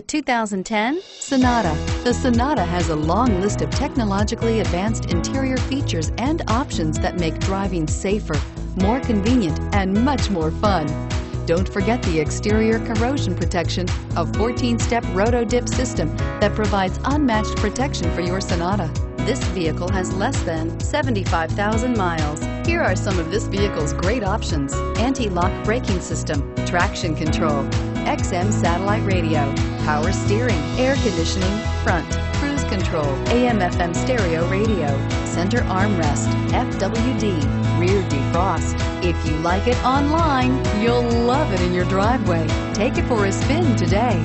The 2010 Sonata. The Sonata has a long list of technologically advanced interior features and options that make driving safer, more convenient, and much more fun. Don't forget the exterior corrosion protection, a 14-step roto-dip system that provides unmatched protection for your Sonata. This vehicle has less than 75,000 miles. Here are some of this vehicle's great options. Anti-lock braking system, traction control, XM satellite radio, power steering, air conditioning, front, cruise control, AM FM stereo radio, center armrest, FWD, rear defrost. If you like it online, you'll love it in your driveway. Take it for a spin today.